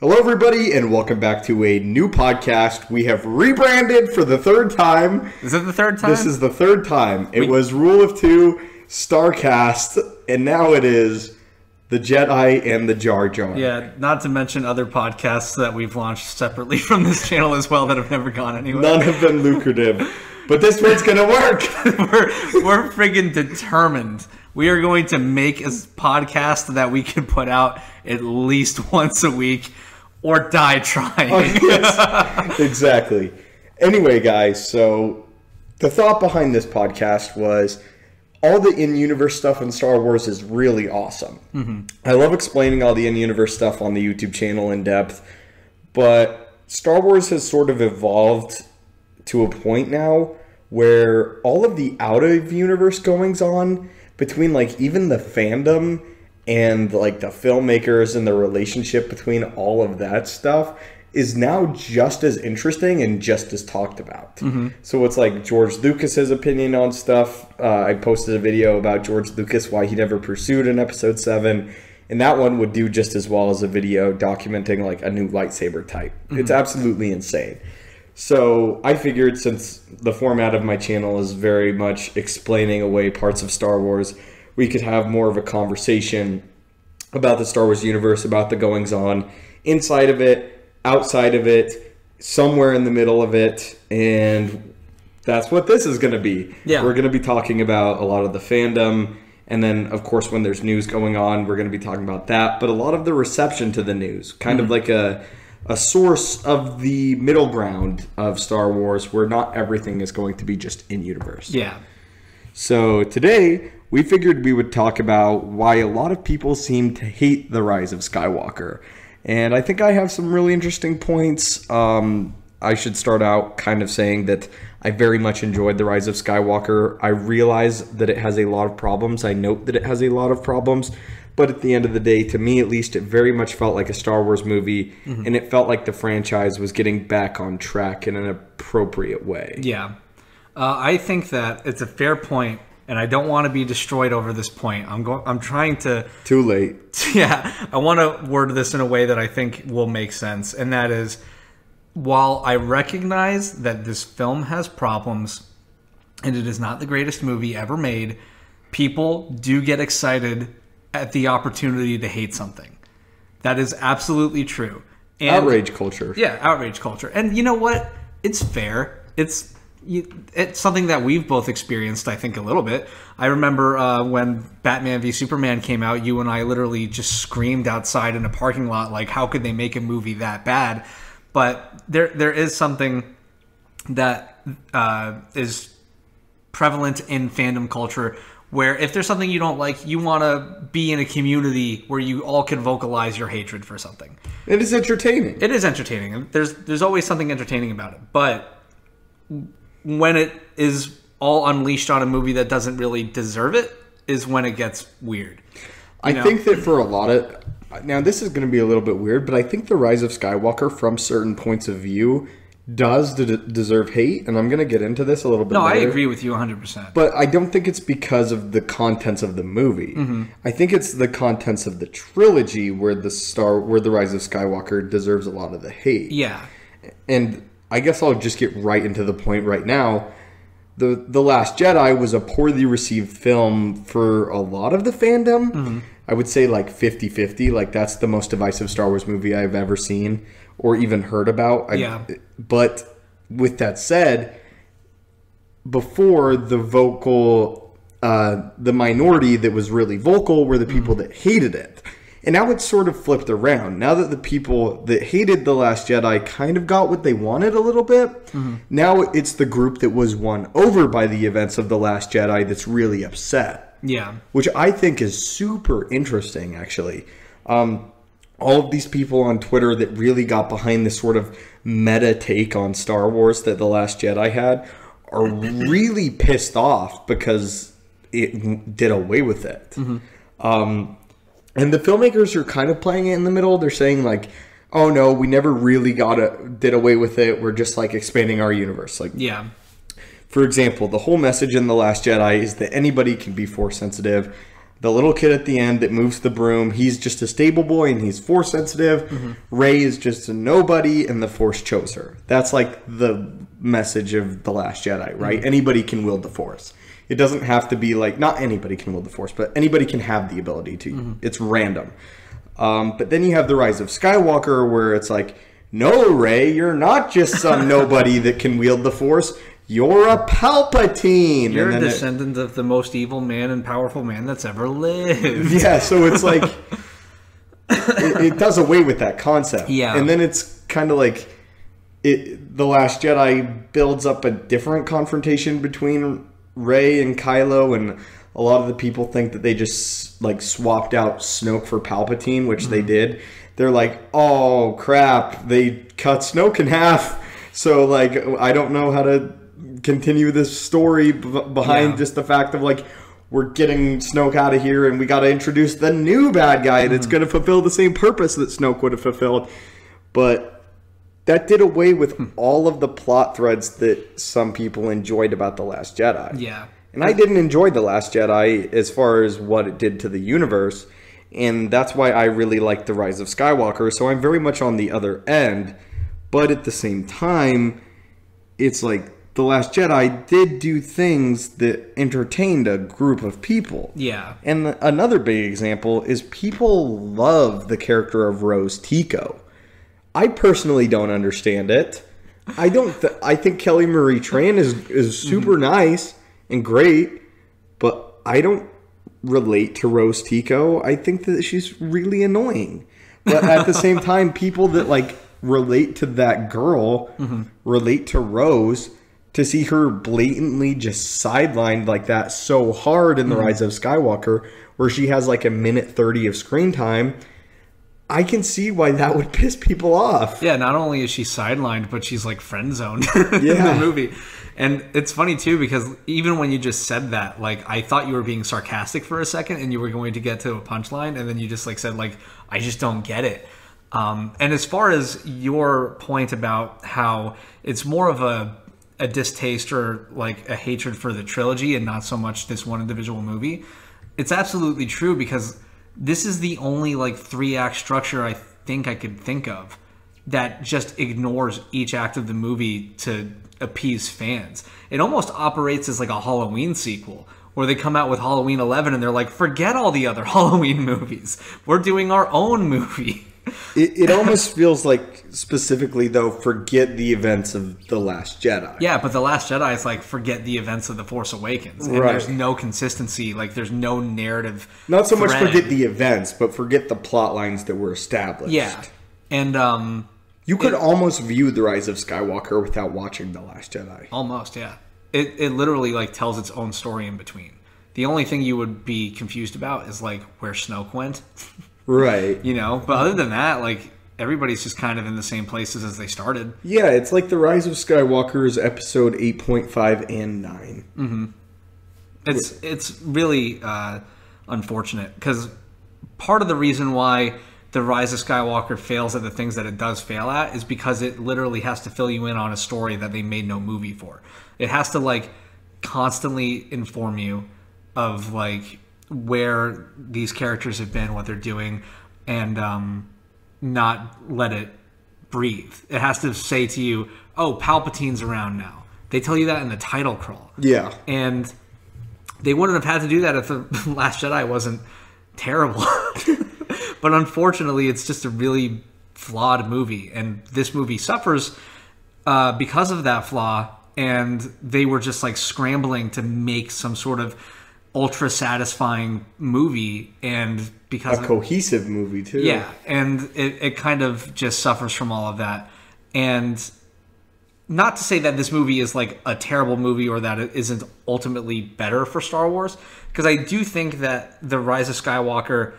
Hello, everybody, and welcome back to a new podcast. We have rebranded for the third time. Is it the third time? This is the third time. It was Rule of Two, Starcast, and now it is the Jedi and the Jar Jar. yeah, not to mention other podcasts that we've launched separately from this channel as well that have never gone anywhere. None have been lucrative, but this one's gonna work. we're we're friggin' determined. We are going to make a podcast that we can put out at least once a week, or die trying. Oh, yes, exactly. Anyway, guys, so the thought behind this podcast was all the in-universe stuff in Star Wars is really awesome. Mm-hmm. I love explaining all the in-universe stuff on the YouTube channel in depth, but Star Wars has sort of evolved to a point now where all of the out of universe goings on between like even the fandom and like the filmmakers and the relationship between all of that stuff is now just as interesting and just as talked about. So it's like George Lucas's opinion on stuff. Uh, I posted a video about George Lucas why he never pursued an episode 7 and that one would do just as well as a video documenting like a new lightsaber type. It's absolutely insane. So I figured since the format of my channel is very much explaining away parts of Star Wars, we could have more of a conversation about the Star Wars universe, about the goings on inside of it, outside of it, somewhere in the middle of it, and that's what this is going to be. Yeah. We're going to be talking about a lot of the fandom. And then, of course, when there's news going on, we're going to be talking about that. But a lot of the reception to the news, kind of mm-hmm. like a, a source of the middle ground of Star Wars, where not everything is going to be just in universe. yeah. So today we figured we would talk about why a lot of people seem to hate the rise of Skywalker, and I think I have some really interesting points. Um, I should start out kind of saying that I very much enjoyed the rise of Skywalker. I realize that it has a lot of problems. I note that it has a lot of problems. But at the end of the day, to me at least, it very much felt like a Star Wars movie, and it felt like the franchise was getting back on track in an appropriate way. Yeah. Uh, I think that it's a fair point, and I don't want to be destroyed over this point. I'm going. I'm trying to Too late. yeah, I want to word this in a way that I think will make sense, and that is while I recognize that this film has problems and it is not the greatest movie ever made, people do get excited at the opportunity to hate something. That is absolutely true. And Outrage culture. yeah, outrage culture. And you know what? It's fair. It's it's something that we've both experienced, I think, a little bit. I remember uh, when Batman v Superman came out, you and I literally just screamed outside in a parking lot, like, "How could they make a movie that bad?" But there, there is something that uh, is prevalent in fandom culture where if there's something you don't like, you want to be in a community where you all can vocalize your hatred for something. It is entertaining. It is entertaining. There's there's always something entertaining about it. But when it is all unleashed on a movie that doesn't really deserve it is when it gets weird. I know? think that for a lot of now this is going to be a little bit weird, but I think the rise of Skywalker from certain points of view does de- deserve hate, and I'm going to get into this a little bit. No, I agree with you 100%. But I don't think it's because of the contents of the movie. Mm-hmm. I think it's the contents of the trilogy where the star where the rise of Skywalker deserves a lot of the hate. yeah. And I guess I'll just get right into the point right now. The The Last Jedi was a poorly received film for a lot of the fandom. Mm-hmm. I would say like 50-50, like that's the most divisive Star Wars movie I've ever seen or even heard about. I- Yeah. But with that said, before the vocal uh, the minority that was really vocal were the people that hated it and now it's sort of flipped around now that the people that hated the last jedi kind of got what they wanted a little bit now it's the group that was won over by the events of the last jedi that's really upset Yeah. which I think is super interesting, actually. Um, all of these people on Twitter that really got behind this sort of meta take on Star Wars that The Last Jedi had are really pissed off because it did away with it. Um, and the filmmakers are kind of playing it in the middle. They're saying, like, oh no, we never really got it, did away with it. We're just like expanding our universe. Like, Yeah. for example, the whole message in The Last Jedi is that anybody can be force sensitive. The little kid at the end that moves the broom, he's just a stable boy and he's force sensitive. Mm-hmm. Rey is just a nobody and the force chose her. That's like the message of The Last Jedi, right? Mm-hmm. Anybody can wield the force. It doesn't have to be like, not anybody can wield the force, but anybody can have the ability to. It's random. Um, but then you have the rise of Skywalker, where it's like, no, Rey, you're not just some nobody that can wield the Force. You're a Palpatine. You're And a then it- descendant of the most evil man and powerful man that's ever lived. yeah, so it's like it, it does away with that concept. Yeah. and then it's kind of like it. The Last Jedi builds up a different confrontation between Rey and Kylo, and a lot of the people think that they just like swapped out Snoke for Palpatine, which they did. They're like, oh crap, they cut Snoke in half. So like, I don't know how to continue this story b- behind Yeah. just the fact of like we're getting Snoke out of here and we got to introduce the new bad guy that's Mm-hmm. going to fulfill the same purpose that Snoke would have fulfilled. But that did away with Hmm. all of the plot threads that some people enjoyed about The Last Jedi. Yeah. And I didn't enjoy The Last Jedi as far as what it did to the universe. And that's why I really like The Rise of Skywalker. So I'm very much on the other end. But at the same time, it's like The Last Jedi did do things that entertained a group of people. Yeah. And the- another big example is people love the character of Rose Tico. I personally don't understand it. I don't. Th- I think Kelly Marie Tran is is super mm-hmm. nice and great, but I don't relate to Rose Tico. I think that she's really annoying. But at the same time, people that like relate to that girl mm-hmm. relate to Rose to see her blatantly just sidelined like that so hard in the mm-hmm. Rise of Skywalker, where she has like a minute thirty of screen time. I can see why that would piss people off. Yeah, not only is she sidelined, but she's like friend zoned in the movie. And it's funny too because even when you just said that, like I thought you were being sarcastic for a second and you were going to get to a punchline, and then you just like said like I just don't get it. Um, and as far as your point about how it's more of a a distaste or like a hatred for the trilogy and not so much this one individual movie, it's absolutely true because this is the only like three act structure I think I could think of that just ignores each act of the movie to appease fans. It almost operates as like a Halloween sequel where they come out with Halloween 11 and they're like, forget all the other Halloween movies. We're doing our own movie. It, it almost feels like specifically though, forget the events of the Last Jedi. Yeah, but The Last Jedi is like, forget the events of The Force Awakens. And Right. there's no consistency. Like, there's no narrative. Not so much forget the events, but forget the plot lines that were established. Yeah. And, um, You could almost view the Rise of Skywalker without watching the Last Jedi. Almost, yeah. It it literally like tells its own story in between. The only thing you would be confused about is like where Snoke went, Right. you know. But other than that, like everybody's just kind of in the same places as they started. Yeah, it's like the Rise of Skywalker is episode eight point five and nine. mm-hmm. It's it's really uh, unfortunate because part of the reason why the Rise of Skywalker fails at the things that it does fail at is because it literally has to fill you in on a story that they made no movie for. It has to like constantly inform you of like where these characters have been, what they're doing, and um, not let it breathe. It has to say to you, "Oh, Palpatine's around now." They tell you that in the title crawl Yeah. and they wouldn't have had to do that if the last jedi wasn't terrible but unfortunately it's just a really flawed movie and this movie suffers uh, because of that flaw and they were just like scrambling to make some sort of ultra satisfying movie and because A cohesive movie too. yeah, and it, it kind of just suffers from all of that. And not to say that this movie is like a terrible movie or that it isn't ultimately better for Star Wars, because I do think that The Rise of Skywalker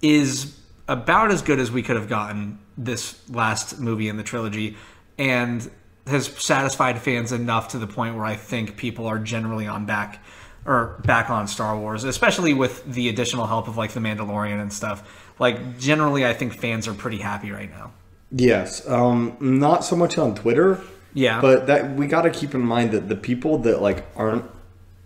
is about as good as we could have gotten this last movie in the trilogy and has satisfied fans enough to the point where I think people are generally on back or back on Star Wars, especially with the additional help of like The Mandalorian and stuff. Like generally I think fans are pretty happy right now. Yes. Um, not so much on Twitter. Yeah. But that we got to keep in mind that the people that like aren't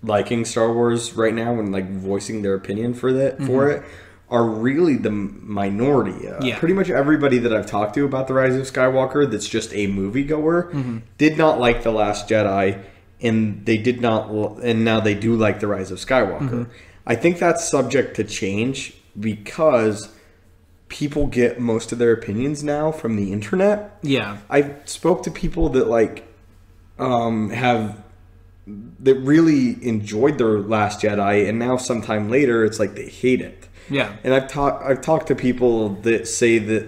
liking Star Wars right now and like voicing their opinion for that for it are really the minority. Uh, Yeah. Pretty much everybody that I've talked to about the Rise of Skywalker that's just a moviegoer did not like the Last Jedi, and they did not, and now they do like the Rise of Skywalker. I think that's subject to change because people get most of their opinions now from the internet. Yeah. I spoke to people that like um, have that really enjoyed their Last Jedi, and now sometime later, it's like they hate it. Yeah. And I've talked I've talked to people that say that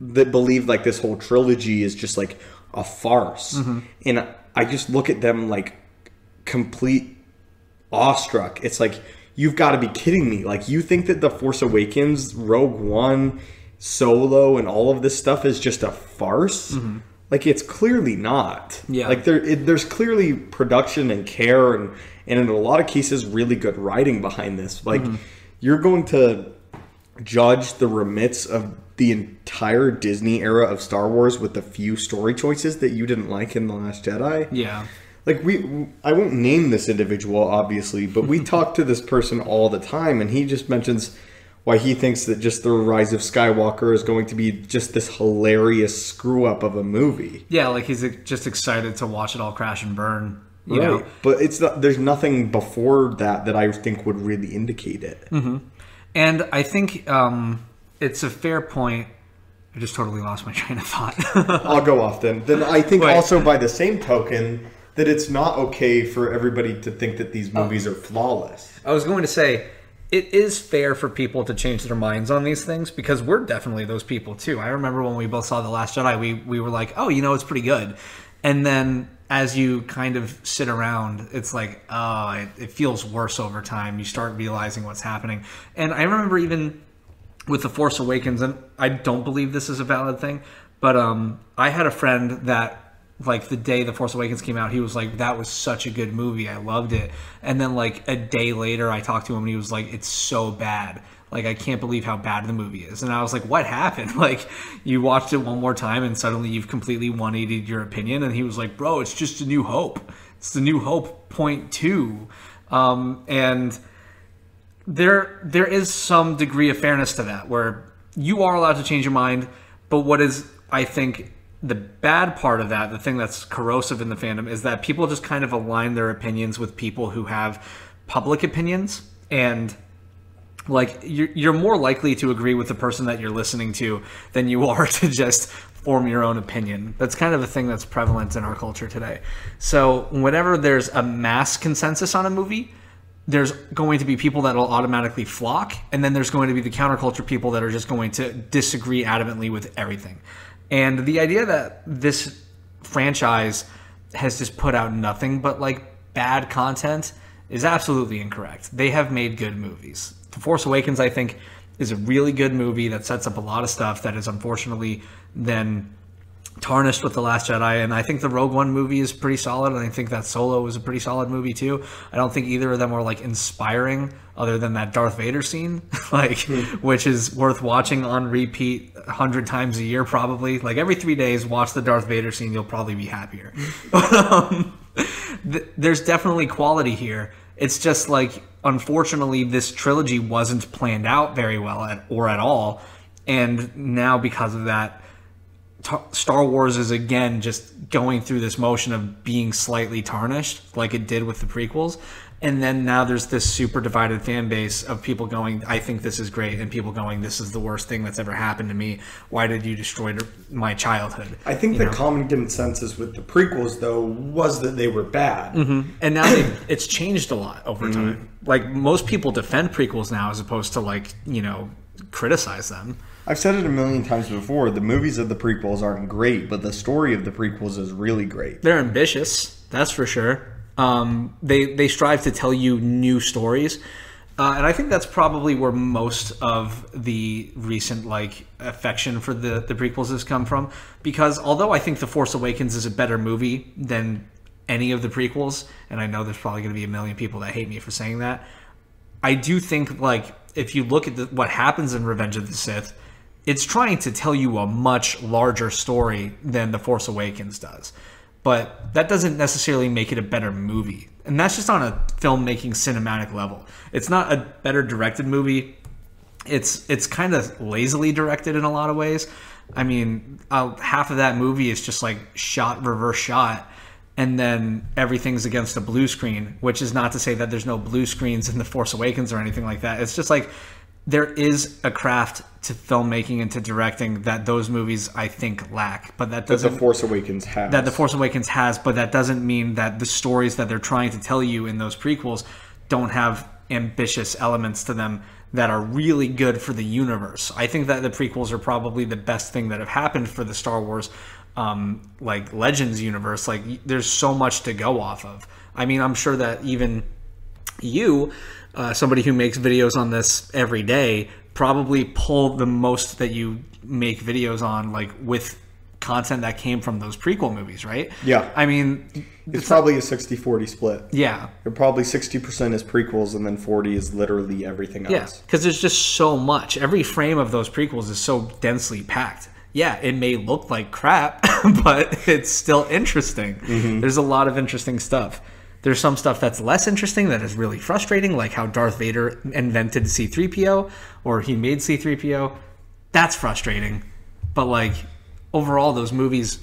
that believe like this whole trilogy is just like a farce, and I just look at them like complete awestruck. It's like you've got to be kidding me. Like you think that the Force Awakens, Rogue One, Solo, and all of this stuff is just a farce? Mm-hmm. Like it's clearly not. Yeah. Like there, it, there's clearly production and care, and and in a lot of cases, really good writing behind this. Like mm-hmm. you're going to judge the remits of the entire Disney era of Star Wars with the few story choices that you didn't like in the Last Jedi Yeah. like we i won't name this individual obviously but we talk to this person all the time and he just mentions why he thinks that just the rise of skywalker is going to be just this hilarious screw up of a movie Yeah, like he's just excited to watch it all crash and burn. You know? but it's not there's nothing before that that i think would really indicate it And I think um, it's a fair point. I just totally lost my train of thought. i'll go off then then i think Wait. also by the same token that it's not okay for everybody to think that these oh. movies are flawless I was going to say it is fair for people to change their minds on these things because we're definitely those people too. I remember when we both saw The Last Jedi, we we were like, "Oh, you know, it's pretty good." And then as you kind of sit around, it's like, "Oh, it, it feels worse over time." You start realizing what's happening. And I remember even with the Force Awakens, and I don't believe this is a valid thing, but um, I had a friend that like the day the Force Awakens came out, he was like, "That was such a good movie, I loved it." And then like a day later, I talked to him, and he was like, "It's so bad." Like I can't believe how bad the movie is, and I was like, "What happened?" Like you watched it one more time, and suddenly you've completely 180 your opinion. And he was like, "Bro, it's just a New Hope. It's the New Hope point two. Um, and there there is some degree of fairness to that where you are allowed to change your mind but what is i think the bad part of that the thing that's corrosive in the fandom is that people just kind of align their opinions with people who have public opinions and like you're, you're more likely to agree with the person that you're listening to than you are to just form your own opinion. That's kind of a thing that's prevalent in our culture today. So whenever there's a mass consensus on a movie there's going to be people that will automatically flock and then there's going to be the counterculture people that are just going to disagree adamantly with everything and the idea that this franchise has just put out nothing but like bad content is absolutely incorrect. They have made good movies. The Force Awakens, I think, is a really good movie that sets up a lot of stuff that is unfortunately then tarnished with the Last Jedi, and I think the Rogue One movie is pretty solid, and I think that Solo is a pretty solid movie too. I don't think either of them were like inspiring, other than that Darth Vader scene, like which is worth watching on repeat a hundred times a year, probably. Like every three days, watch the Darth Vader scene, you'll probably be happier. Um, th- there's definitely quality here. It's just like, unfortunately, this trilogy wasn't planned out very well at, or at all, and now because of that. Ta- Star Wars is again just going through this motion of being slightly tarnished, like it did with the prequels. And then now there's this super divided fan base of people going, I think this is great, and people going, this is the worst thing that's ever happened to me. Why did you destroy my childhood? I think the common consensus with the prequels, though, was that they were bad. Mm-hmm. And now it's changed a lot over mm-hmm. time. Like most people defend prequels now as opposed to like, you know, criticize them. I've said it a million times before. The movies of the prequels aren't great, but the story of the prequels is really great. they're ambitious that's for sure um, they they strive to tell you new stories uh, and I think that's probably where most of the recent like affection for the the prequels has come from because although I think The Force Awakens is a better movie than any of the prequels and I know there's probably going to be a million people that hate me for saying that I do think like if you look at the, what happens in Revenge of the Sith, it's trying to tell you a much larger story than The Force Awakens does. but that doesn't necessarily make it a better movie. And that's just on a filmmaking cinematic level. It's not a better directed movie. It's it's kind of lazily directed in a lot of ways. I mean, uh, half of that movie is just like shot reverse shot, and then everything's against a blue screen. Which is not to say that there's no blue screens in the Force Awakens or anything like that. It's just like there is a craft to filmmaking and to directing that those movies I think lack. But that doesn't The Force Awakens has. that The Force Awakens has, but that doesn't mean that the stories that they're trying to tell you in those prequels don't have ambitious elements to them that are really good for the universe. I think that the prequels are probably the best thing that have happened for the Star Wars um, like Legends universe. Like there's so much to go off of. I mean, I'm sure that even you, uh, somebody who makes videos on this every day, probably pull the most that you make videos on, like with content that came from those prequel movies, right? Yeah. I mean, it's probably a 60-40 split. yeah, Or probably 60% is prequels and then 40 is literally everything else. yeah, because there's just so much. Every frame of those prequels is so densely packed. Yeah, it may look like crap, but it's still interesting. There's a lot of interesting stuff. There's some stuff that's less interesting that is really frustrating, like how Darth Vader invented C3PO or he made C3PO. That's frustrating. But like overall those movies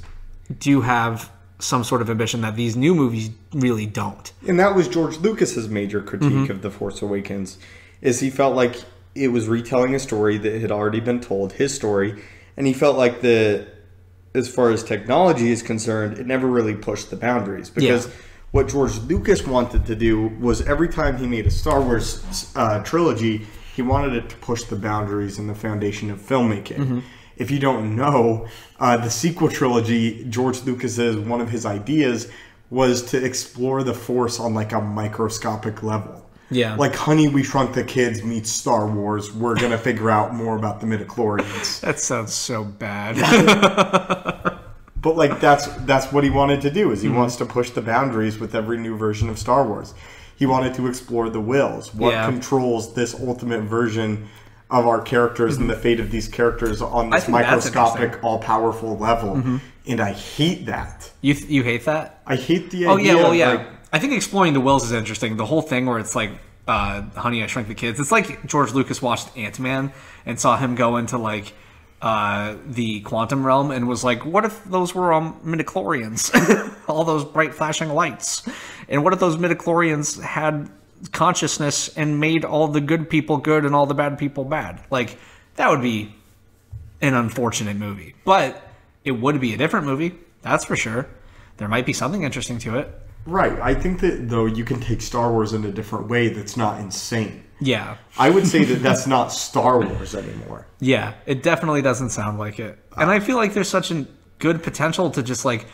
do have some sort of ambition that these new movies really don't. And that was George Lucas's major critique Mm-hmm. of The Force Awakens is he felt like it was retelling a story that had already been told, his story, and he felt like the as far as technology is concerned, it never really pushed the boundaries because Yeah. What George Lucas wanted to do was every time he made a Star Wars uh, trilogy, he wanted it to push the boundaries and the foundation of filmmaking. Mm-hmm. If you don't know, uh, the sequel trilogy, George Lucas's one of his ideas was to explore the Force on like a microscopic level. Yeah. Like Honey, We Shrunk the Kids meets Star Wars. We're gonna figure out more about the midichlorians. That sounds so bad. But like that's that's what he wanted to do is Mm-hmm. he wants to push the boundaries with every new version of Star Wars. He wanted to explore the wills. What Yeah. controls this ultimate version of our characters and the fate of these characters on this Mm-hmm. microscopic. Mm-hmm. all powerful level. And I hate that. you you hate that? I hate the Oh idea. yeah, well yeah. like, I think exploring the wills is interesting. The whole thing where it's like, uh, "Honey, I Shrunk the Kids." It's like George Lucas watched Ant Man and saw him go into like uh, the quantum realm and was like, "What if those were um, midichlorians? All those bright flashing lights, and what if those midichlorians had consciousness and made all the good people good and all the bad people bad? Like that would be an unfortunate movie, but it would be a different movie. That's for sure. There might be something interesting to it. Right. I think that though you can take Star Wars in a different way that's not insane. Yeah. I would say that that's not Star Wars anymore. Yeah, it definitely doesn't sound like it. Uh, and I feel like there's such a good potential to just like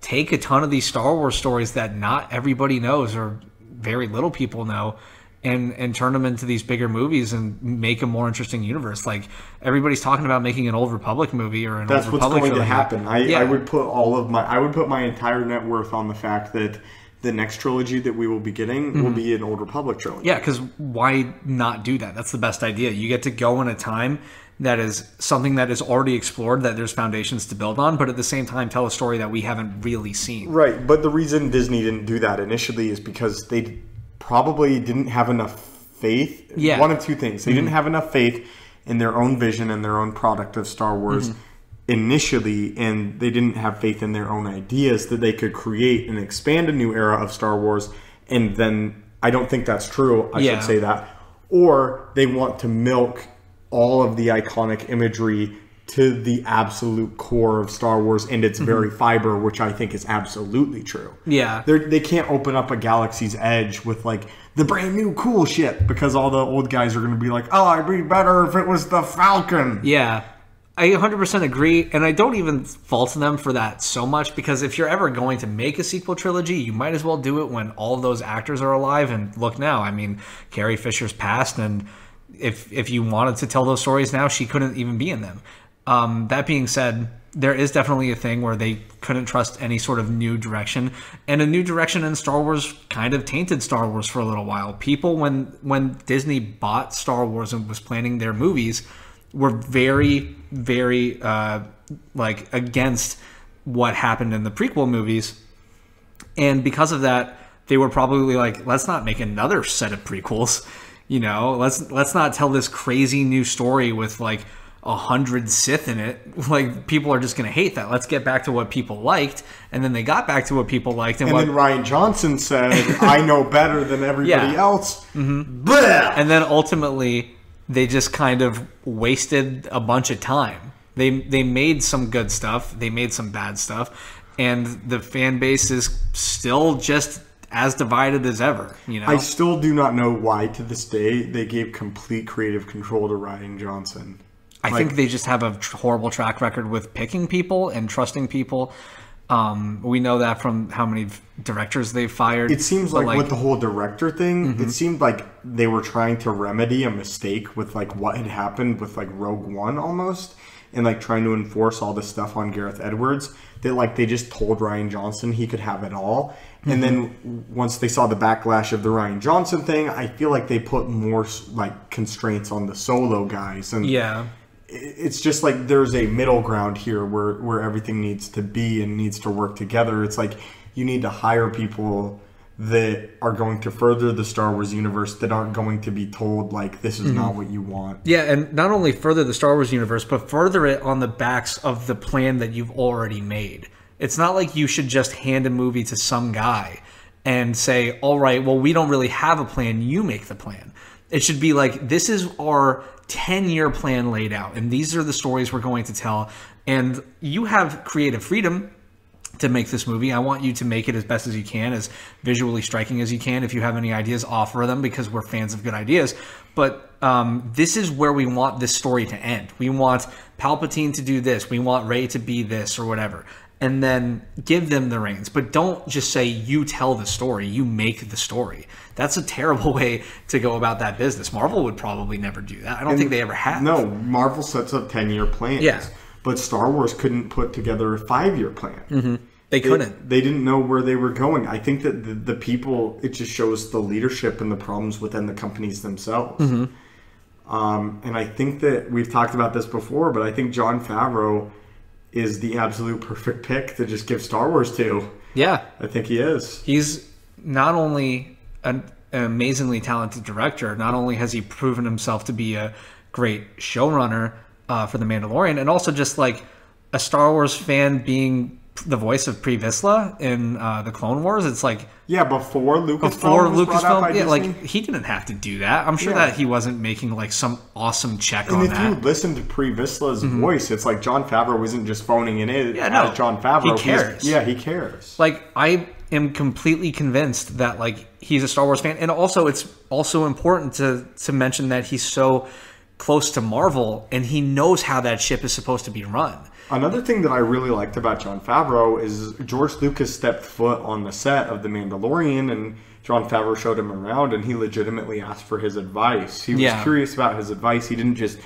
take a ton of these Star Wars stories that not everybody knows or very little people know and and turn them into these bigger movies and make a more interesting universe. Like everybody's talking about making an old Republic movie or an That's old what's Republic going to happen. I, Yeah. I would put all of my I would put my entire net worth on the fact that the next trilogy that we will be getting will be an Old Republic trilogy. Mm-hmm. Yeah, because why not do that? That's the best idea. You get to go in a time that is something that is already explored, that there's foundations to build on, but at the same time tell a story that we haven't really seen. Right, but the reason Disney didn't do that initially is because they probably didn't have enough faith. Yeah. Mm-hmm. One of two things. They didn't have enough faith in their own vision and their own product of Star Wars Mm-hmm. initially, and they didn't have faith in their own ideas that they could create and expand a new era of Star Wars. And then I don't think that's true. I Yeah. should say that. Or they want to milk all of the iconic imagery to the absolute core of Star Wars and its very fiber, which I think is absolutely true. Mm-hmm. Yeah. They're, they can't open up a galaxy's edge with like the brand new cool shit because all the old guys are going to be like, oh, I'd be better if it was the Falcon. Yeah. I 100% agree, and I don't even fault them for that so much because if you're ever going to make a sequel trilogy, you might as well do it when all of those actors are alive. And look now, I mean, Carrie Fisher's passed, and if if you wanted to tell those stories now, she couldn't even be in them. Um, that being said, there is definitely a thing where they couldn't trust any sort of new direction, and a new direction in Star Wars kind of tainted Star Wars for a little while. People, when when Disney bought Star Wars and was planning their movies, were very, very uh, like against what happened in the prequel movies And because of that, they were probably like, let's not make another set of prequels. You know, let's let's not tell this crazy new story with like a hundred Sith in it. Like people are just gonna hate that. Let's get back to what people liked, and then they got back to what people liked, and, And what, then Rian Johnson said, "I know better than everybody Yeah. else." Mm-hmm. Blah! and then ultimately they just kind of wasted a bunch of time. They they made some good stuff, they made some bad stuff, and the fan base is still just as divided as ever. You know, I still do not know why to this day they gave complete creative control to Rian Johnson. I think they just have a horrible track record with picking people and trusting people. Um, we know that from how many directors they've fired. It seems But, like, with the whole director thing, Mm-hmm. it seemed like they were trying to remedy a mistake with like what had happened with like Rogue One almost, and like trying to enforce all this stuff on Gareth Edwards. That like they just told Rian Johnson he could have it all, and then Mm-hmm. once they saw the backlash of the Rian Johnson thing, I feel like they put more like constraints on the solo guys, and yeah. It's just like there's a middle ground here where where everything needs to be and needs to work together. It's like you need to hire people that are going to further the Star Wars universe that aren't going to be told like this is not mm-hmm. what you want. Yeah, and not only further the Star Wars universe, but further it on the backs of the plan that you've already made. It's not like you should just hand a movie to some guy and say, all right, well, we don't really have a plan, you make the plan. It should be like, this is our 10 year plan laid out, and these are the stories we're going to tell. And you have creative freedom to make this movie. I want you to make it as best as you can, as visually striking as you can. If you have any ideas, offer them because we're fans of good ideas. But um, this is where we want this story to end. We want Palpatine to do this. We want Rey to be this or whatever. And then give them the reins. But don't just say you tell the story, you make the story. That's a terrible way to go about that business. Marvel would probably never do that. I don't think they ever have. No, Marvel sets up ten year plans. Yeah. But Star Wars couldn't put together a five year plan. they They, couldn't. they didn't know where they were going. I think that the, the people, it just shows the leadership and the problems within the companies themselves. Mm-hmm. Um, and I think that we've talked about this before, but I think Jon Favreau is the absolute perfect pick to just give Star Wars to. Yeah. I think he is. he's not only an, an amazingly talented director, not only has he proven himself to be a great showrunner uh, for The Mandalorian, and also just like a Star Wars fan being the voice of Pre Vizsla in uh, the Clone Wars. It's like Yeah, before Lucasfilm before Lucasfilm, yeah, Disney. like he didn't have to do that. I'm sure Yeah. that he wasn't making like some awesome check And on if that. Mm-hmm. you listen to Pre Vizsla's voice, it's like Jon Favreau isn't just phoning it in Yeah, no. Jon Favreau. He He's- cares. yeah, he cares. like I am completely convinced that like he's a Star Wars fan, and also it's also important to to mention that he's so close to Marvel and he knows how that ship is supposed to be run. Another thing that I really liked about Jon Favreau is George Lucas stepped foot on the set of The Mandalorian and Jon Favreau showed him around and he legitimately asked for his advice. He was Yeah. curious about his advice. He didn't just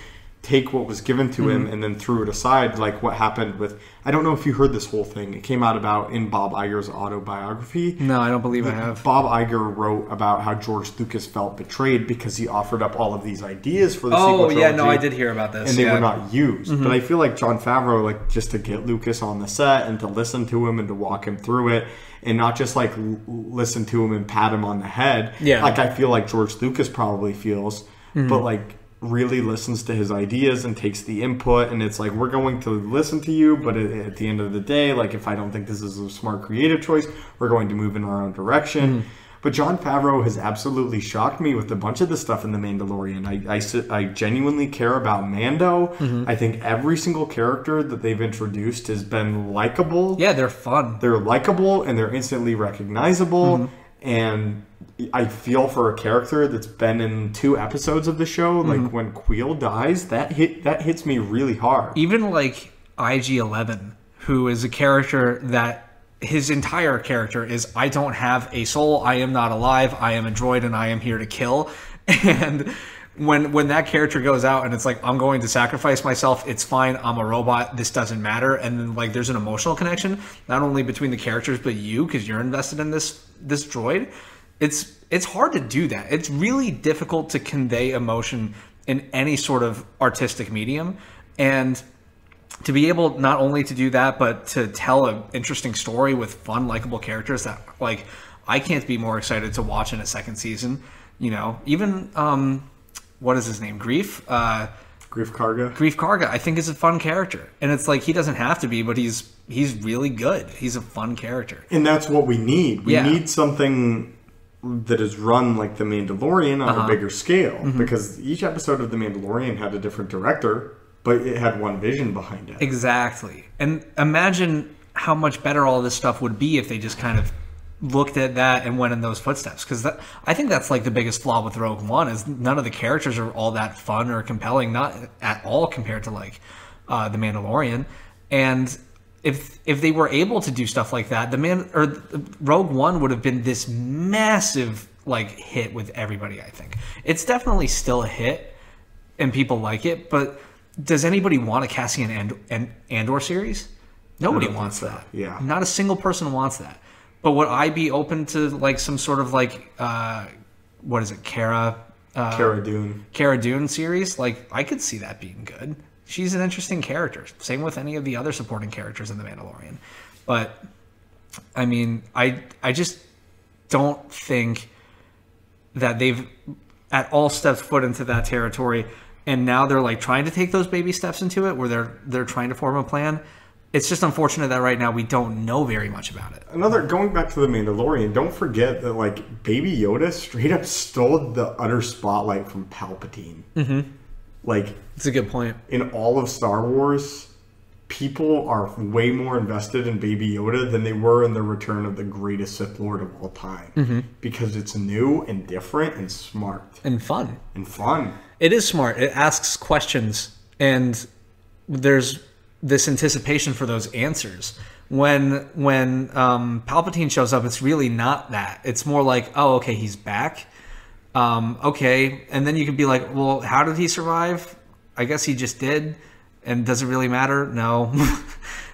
take what was given to him and then threw it aside like what happened with I don't know if you heard this whole thing. It came out about in Bob Iger's autobiography. No, I don't believe I have. Bob Iger wrote about how George Lucas felt betrayed because he offered up all of these ideas for the Oh sequel yeah, no, I did hear about this. and they yeah. Mm-hmm. were not used. But I feel like Jon Favreau, like just to get Lucas on the set and to listen to him and to walk him through it, and not just like l- listen to him and pat him on the head. Yeah. like I feel like George Lucas probably feels, Mm-hmm. but like really listens to his ideas and takes the input and it's like we're going to listen to you but at, the end of the day like if i don't think this is a smart creative choice we're going to move in our own direction Mm-hmm. but Jon Favreau has absolutely shocked me with a bunch of the stuff in The Mandalorian. I, I, I genuinely care about Mando. Mm-hmm. I think every single character that they've introduced has been likable. Yeah, they're fun. They're likable and they're instantly recognizable. Mm-hmm. And I feel for a character that's been in two episodes of the show. Like mm-hmm. when Kuiil dies, that hit that hits me really hard. Even like IG Eleven, who is a character that his entire character is I don't have a soul, I am not alive, I am a droid and I am here to kill. And when when that character goes out and it's like I'm going to sacrifice myself, it's fine, I'm a robot, this doesn't matter. And then like there's an emotional connection, not only between the characters but you, because you're invested in this this droid. It's it's hard to do that. It's really difficult to convey emotion in any sort of artistic medium. And to be able not only to do that, but to tell an interesting story with fun, likable characters that like I can't be more excited to watch in a second season. You know, even um, what is his name? Greef. Uh, Greef Karga. Greef Karga, I think is a fun character, and it's like he doesn't have to be, but he's he's really good. He's a fun character. And that's what we need. We Yeah. need something that is run like The Mandalorian on Uh-huh. a bigger scale Mm-hmm. because each episode of The Mandalorian had a different director, but it had one vision behind it. Exactly. And imagine how much better all this stuff would be if they just kind of looked at that and went in those footsteps. Because I think that's like the biggest flaw with Rogue One is none of the characters are all that fun or compelling, not at all compared to like uh, the Mandalorian. And if if they were able to do stuff like that, the man or Rogue One would have been this massive like hit with everybody. I think it's definitely still a hit and people like it. But does anybody want a Cassian and and Andor series? Nobody wants that. Yeah. not a single person wants that. But would I be open to like some sort of like uh, what is it, Cara? Uh, Cara Dune. Cara Dune series? Like I could see that being good. She's an interesting character. Same with any of the other supporting characters in The Mandalorian. But I mean, I I just don't think that they've at all stepped foot into that territory and now they're like trying to take those baby steps into it where they're they're trying to form a plan it's just unfortunate that right now we don't know very much about it Another going back to the Mandalorian, don't forget that like Baby Yoda straight up stole the utter spotlight from Palpatine. Mm-hmm. Like it's a good point in all of Star Wars, people are way more invested in Baby Yoda than they were in the return of the greatest Sith Lord of all time. Mm-hmm. Because it's new and different and smart and fun and fun. it is smart it asks questions and there's this anticipation for those answers. When when um, palpatine shows up it's really not that. It's more like oh okay he's back. Um, okay. And then you could be like well how did he survive? I guess he just did. And does it really matter? No.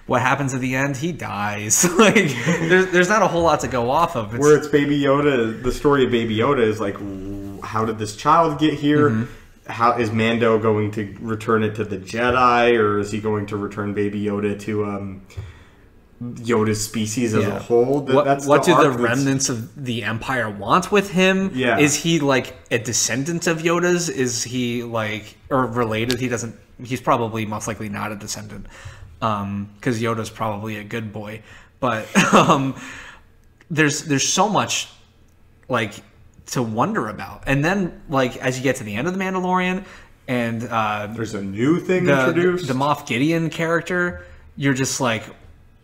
What happens at the end? He dies. Like there's, there's not a whole lot to go off of. It's, Where it's Baby Yoda, the story of Baby Yoda is like, how did this child get here? Mm-hmm. How is Mando going to return it to the Jedi, or is he going to return Baby Yoda to um, Yoda's species as Yeah. a whole? That- what, that's what do the arc that's- remnants of the empire want with him Yeah. is he like a descendant of yoda's is he like or related he doesn't he's probably most likely not a descendant um because yoda's probably a good boy but um there's there's so much like to wonder about and then like as you get to the end of the mandalorian and uh There's a new thing the, introduced. the Moff Gideon character, you're just like,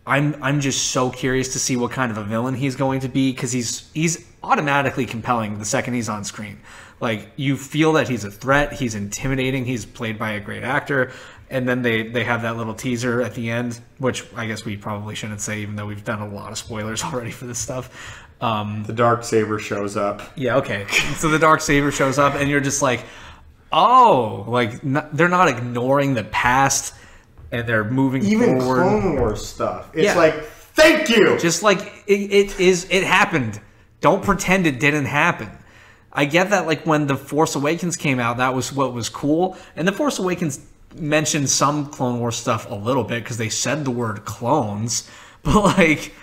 I'm I'm just so curious to see what kind of a villain he's going to be because he's he's automatically compelling the second he's on screen. Like you feel that he's a threat, he's intimidating, he's played by a great actor, and then they they have that little teaser at the end, which I guess we probably shouldn't say, even though we've done a lot of spoilers already for this stuff. Um, the dark saber shows up. yeah, okay. So the dark saber shows up, and you're just like, oh, like n- they're not ignoring the past, and they're moving Even forward. Clone Wars stuff. It's Yeah. like, thank you. Just like it, it is, it happened. Don't pretend it didn't happen. I get that, like when the Force Awakens came out, that was what was cool, and the Force Awakens mentioned some Clone Wars stuff a little bit because they said the word clones, but like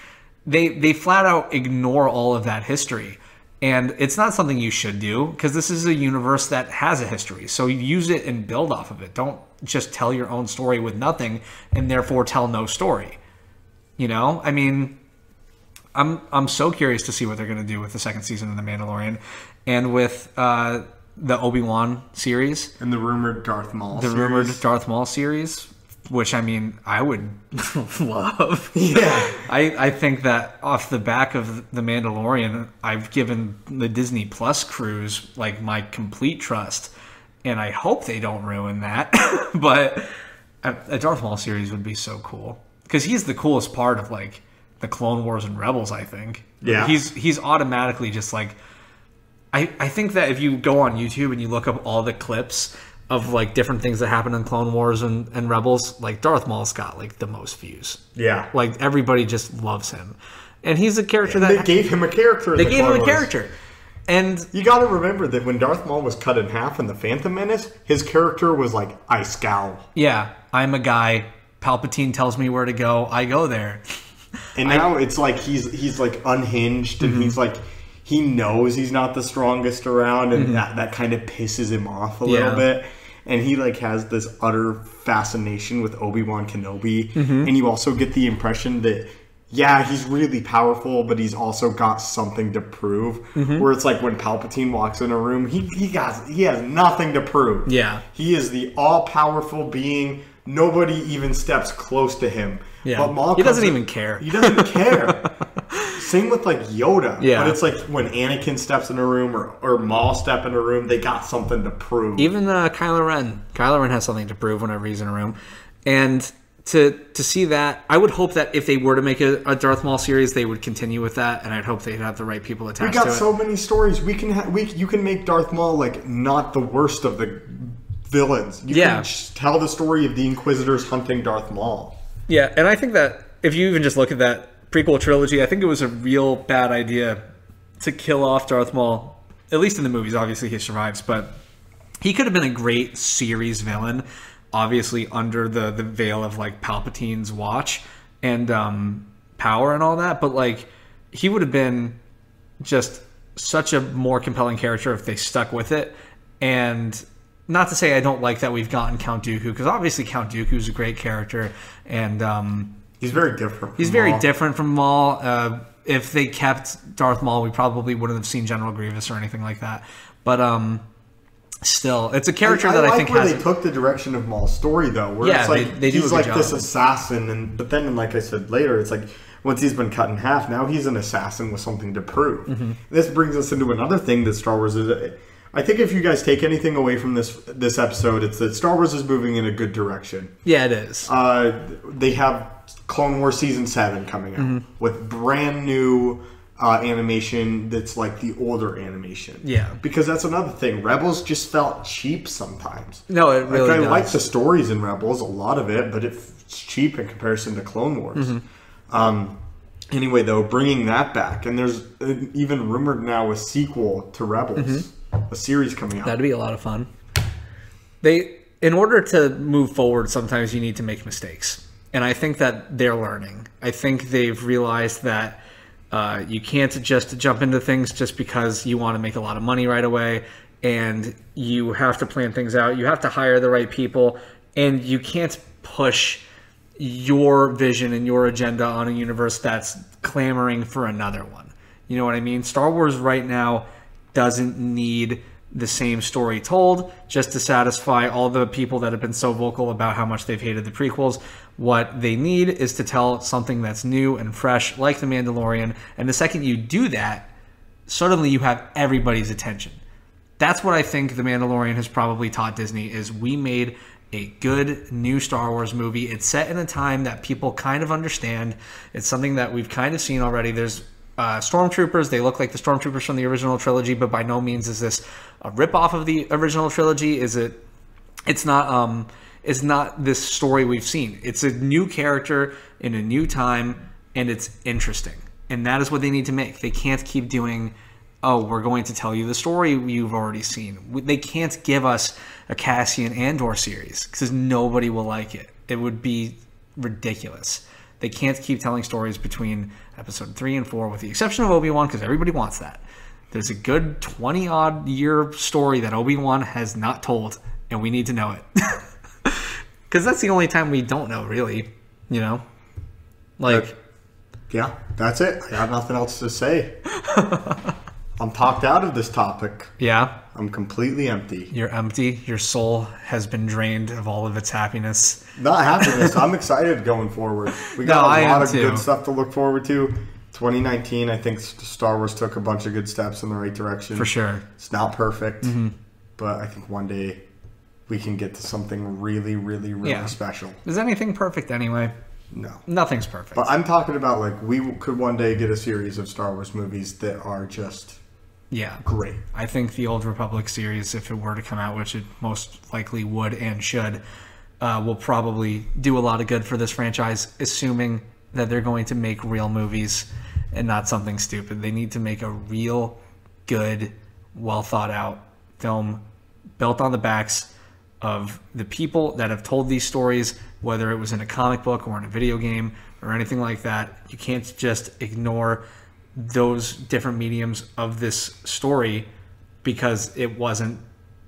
they they flat out ignore all of that history. And it's not something you should do because this is a universe that has a history. So use it and build off of it. Don't just tell your own story with nothing and therefore tell no story. You know, I mean, I'm I'm so curious to see what they're going to do with the second season of The Mandalorian, and with uh, the Obi Wan series, and the rumored Darth Maul. the rumored Darth Maul series, which I mean, I would love. Yeah. I, I think that off the back of The Mandalorian, I've given the Disney Plus cruise like my complete trust, and I hope they don't ruin that. but a, a Darth Maul series would be so cool because he's the coolest part of like the Clone Wars and Rebels. I think. Yeah. He's he's automatically just like. I, I think that if you go on YouTube and you look up all the clips of like different things that happen in Clone Wars and, and Rebels, like Darth Maul's got like the most views. Yeah. Like everybody just loves him, and he's a character that they gave him a character. they the gave him Clone a Wars. character, and You got to remember that when Darth Maul was cut in half in the Phantom Menace, his character was like I scowl. yeah, I'm a guy Palpatine tells me where to go, I go there. And now it's like he's he's like unhinged and Mm-hmm. he's like he knows he's not the strongest around and that, that kind of pisses him off a little Mm-hmm. Yeah. bit. And he like has this utter fascination with Obi-Wan Kenobi. Mm-hmm. And you also get the impression that yeah, he's really powerful, but he's also got something to prove. Mm-hmm. Where it's like when Palpatine walks in a room, he he got he has nothing to prove. Yeah. He is the all powerful being. Nobody even steps close to him. Yeah. But Maul He doesn't in- even care. He doesn't care. Same with like Yoda. Yeah. But it's like when Anakin steps in a room or, or Maul step in a room, they got something to prove. Even uh, Kylo Ren. Kylo Ren has something to prove whenever he's in a room, and to to see that, I would hope that if they were to make a, a Darth Maul series, they would continue with that, and I'd hope they'd have the right people we attached got to it. so many stories. We can ha- we you can make Darth Maul like not the worst of the villains. You Yeah. can just tell the story of the Inquisitors hunting Darth Maul. Yeah, and I think that if you even just look at that prequel trilogy, I think it was a real bad idea to kill off Darth Maul. At least in the movies, obviously he survives, but he could have been a great series villain, obviously under the the veil of like Palpatine's watch and um, power and all that. But like, he would have been just such a more compelling character if they stuck with it. And not to say I don't like that we've gotten Count Dooku because obviously Count Dooku is a great character and um, He's very different. he's very Maul. different from Maul. Uh, if they kept Darth Maul, we probably wouldn't have seen General Grievous or anything like that. But um, still, it's a character I that I, like think where they took the direction of Maul's story though, where Yeah, it's like they- they do he's like job. this assassin, and but then like I said later, it's like once he's been cut in half, now he's an assassin with something to prove. Mm-hmm. This brings us into another thing that Star Wars is. I think if you guys take anything away from this this episode, it's that Star Wars is moving in a good direction. yeah, it is. Uh, they have Clone Wars season seven coming out Mm-hmm. with brand new uh, animation that's like the older animation. Yeah. because that's another thing. Rebels just felt cheap sometimes. no, it really like I like the stories in Rebels, a lot of it, but it's cheap in comparison to Clone Wars. Mm-hmm. Um, anyway, though, bringing that back, and there's uh, even rumored now a sequel to Rebels, a series coming out. That'd be a lot of fun. They, in order to move forward, sometimes you need to make mistakes, and I think that they're learning. I think they've realized that uh, you can't just jump into things just because you want to make a lot of money right away, and you have to plan things out. You have to hire the right people, and you can't push your vision and your agenda on a universe that's clamoring for another one. You know what I mean? Star Wars right now doesn't need the same story told just to satisfy all the people that have been so vocal about how much they've hated the prequels. What they need is to tell something that's new and fresh, like The Mandalorian. And the second you do that, suddenly you have everybody's attention. That's what I think The Mandalorian has probably taught Disney is we made a good new Star Wars movie. It's set in a time that people kind of understand. It's something that we've kind of seen already. There's uh, stormtroopers. They look like the stormtroopers from the original trilogy, but by no means is this a rip off of the original trilogy. Is it? It's not. Um, it's not this story we've seen. It's a new character in a new time, and it's interesting. And that is what they need to make. They can't keep doing. Oh, we're going to tell you the story you've already seen. They can't give us a Cassian Andor series because nobody will like it. It would be ridiculous. They can't keep telling stories between episode three and four, with the exception of Obi Wan, because everybody wants that. There's a good 20 odd year story that Obi Wan has not told, and we need to know it. Because that's the only time we don't know, really. You know? Like, Yeah, that's it. I got nothing else to say. I'm talked out of this topic. yeah, I'm completely empty. you're empty. Your soul has been drained of all of its happiness. Not happiness. I'm excited going forward. We got No, a lot of too. good stuff to look forward to. 2019, I think Star Wars took a bunch of good steps in the right direction. For sure. It's not perfect, Mm-hmm. but I think one day we can get to something really, really, really Yeah. special. Is anything perfect anyway? No. Nothing's perfect. But I'm talking about like we could one day get a series of Star Wars movies that are just yeah. great. I think the Old Republic series, if it were to come out, which it most likely would and should, uh, will probably do a lot of good for this franchise, assuming that they're going to make real movies and not something stupid. They need to make a real, good, well thought out film built on the backs of the people that have told these stories, whether it was in a comic book or in a video game or anything like that. You can't just ignore those different mediums of this story because it wasn't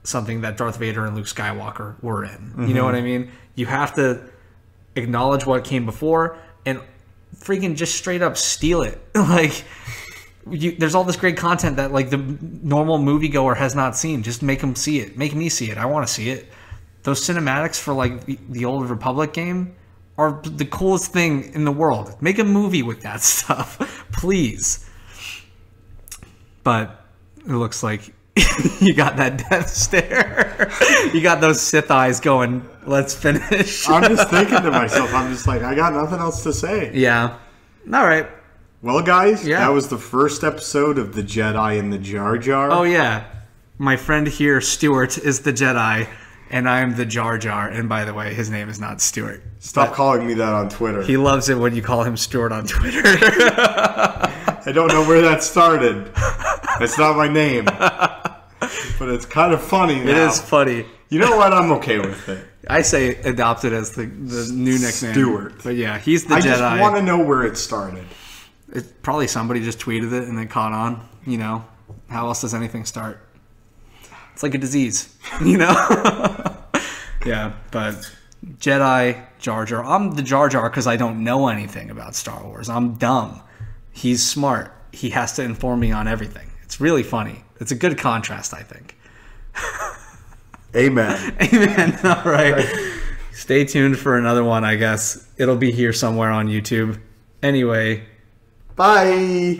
something that Darth Vader and Luke Skywalker were in. You know mm-hmm. what I mean? You have to acknowledge what came before and freaking just straight up steal it. like you, there's all this great content that like the normal moviegoer has not seen. Just make them see it. Make me see it. I want to see it. Those cinematics for like the, the old Republic game are the coolest thing in the world. Make a movie with that stuff, please. But it looks like you got that death stare. you got those Sith eyes going. Let's finish. I'm just thinking to myself, I'm just like, I got nothing else to say. yeah. All right. Well, guys, Yeah. that was the first episode of the Jedi and the Jar Jar. Oh yeah, my friend here, Stuart, is the Jedi, and I am the Jar Jar. And by the way, his name is not Stuart. Stop calling me that on Twitter. He loves it when you call him Stuart on Twitter. I don't know where that started. It's not my name. But it's kind of funny now. it is funny. You know what? I'm okay with it. I say adopt it as the, the new nickname. Stuart. But yeah, he's the I Jedi. just want to know where it started. It, probably somebody just tweeted it and then caught on. You know, how else does anything start? It's like a disease, you know. yeah, but Jedi Jar Jar. I'm the Jar Jar because I don't know anything about Star Wars. I'm dumb. He's smart. He has to inform me on everything. It's really funny. It's a good contrast, I think. Amen. Amen. All right. Stay tuned for another one, I guess. It'll be here somewhere on YouTube. Anyway, Bye.